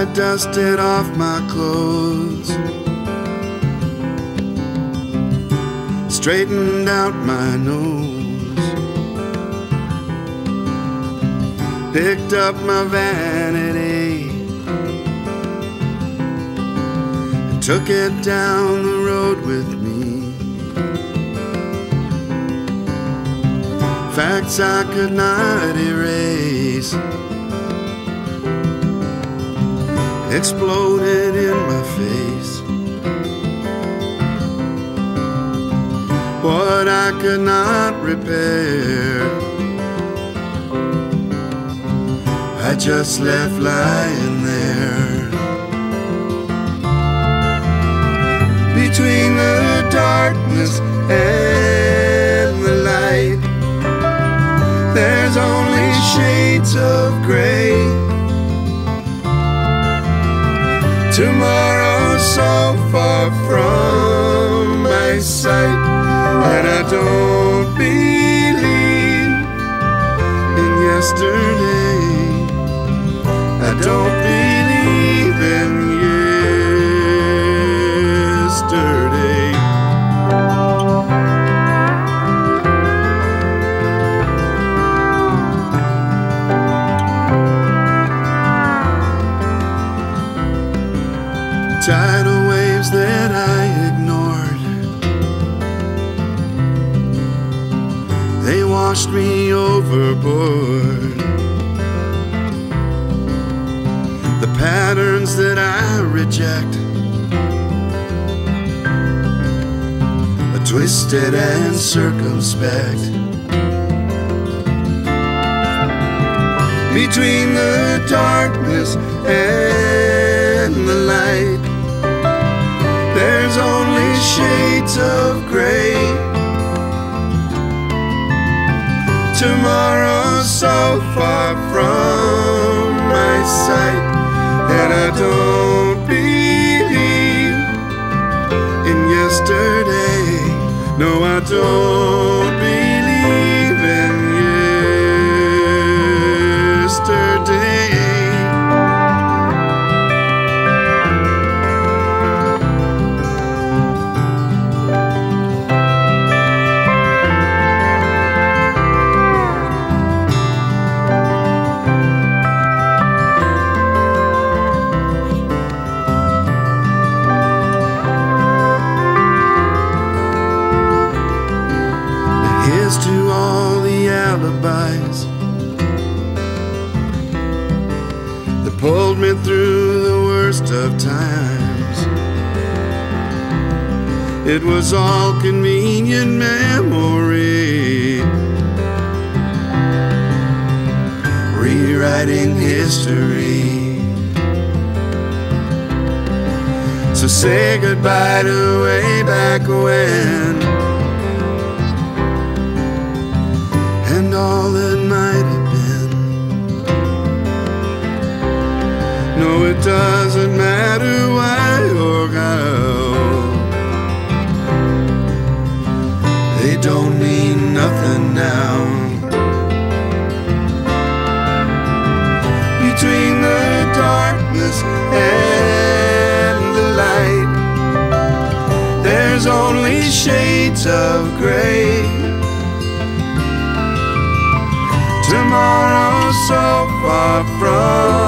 I dusted off my clothes, straightened out my nose, picked up my vanity, and took it down the road with me. Facts I could not erase. Exploded in my face. What I could not repair, I just left lying there. Between the darkness and Tomorrow so far from my sight, and I don't believe in yesterday. I don't believe They washed me overboard. The patterns that I reject are twisted and circumspect. Between the darkness and the light there's only shades of gray. Tomorrow so far from my sight that I don't believe in yesterday. No, I don't pulled me through the worst of times. It was all convenient memory, rewriting history. So say goodbye to way back when. and all that No, it doesn't matter why or how. They don't mean nothing now. Between the darkness and the light, there's only shades of gray. Tomorrow so far from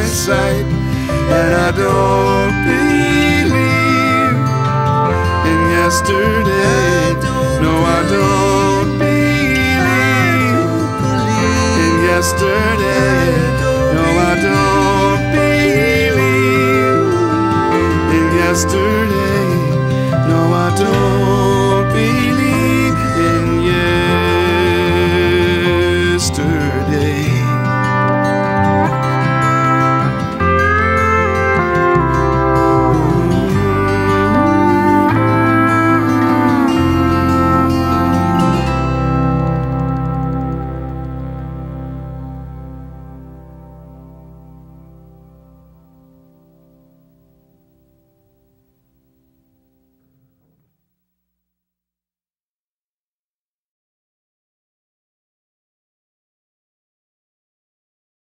my sight, and I don't believe in yesterday. No, I don't believe in yesterday. No, I don't believe in yesterday. No, I don't.